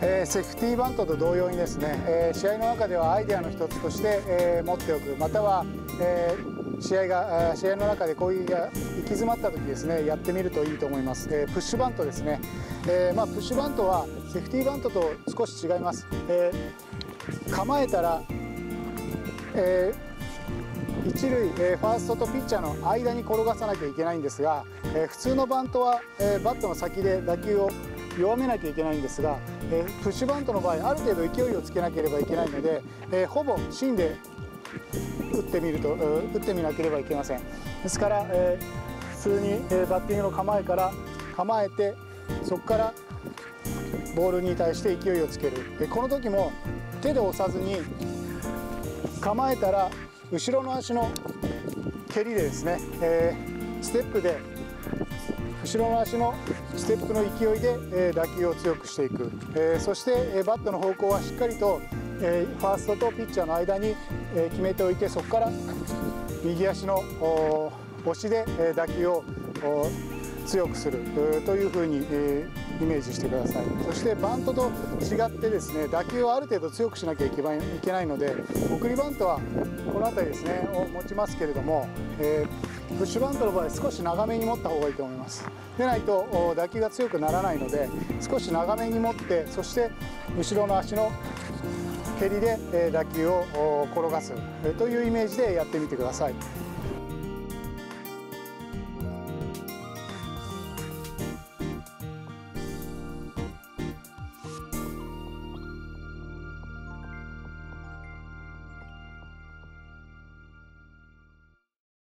えー、セーフティーバントと同様にですね、えー、試合の中ではアイデアの一つとして、えー、持っておく。または、え試合が試合の中で攻撃が行き詰まった時ですねやってみるといいと思います、えプッシュバントですね、えまあ、プッシュバントはセーフティーバントと少し違います、え構えたら、え一塁、えファーストとピッチャーの間に転がさなきゃいけないんですが、え普通のバントは、えバットの先で打球を弱めなきゃいけないんですが、えー、プッシュバントの場合ある程度勢いをつけなければいけないので、えー、ほぼ芯で打ってみると打ってみなければいけません。ですから、えー、普通に、えバッティングの構えから構えてそこからボールに対して勢いをつける。でこの時も手で押さずに構えたら後ろの足の蹴りでですね、えー、ステップで後ろの足のステップの勢いで、え打球を強くしていく、えそして、えバットの方向はしっかりと、えファーストとピッチャーの間に、え決めておいてそこから右足の押しで、え打球を強くする。というふうに、えイメージしてください。そしてバントと違ってですね打球をある程度強くしなきゃいけないので送りバントはこの辺りですねを持ちますけれども、えー、プッシュバントの場合少し長めに持った方がいいと思いますでないと打球が強くならないので少し長めに持ってそして後ろの足の蹴りで打球を転がすというイメージでやってみてください。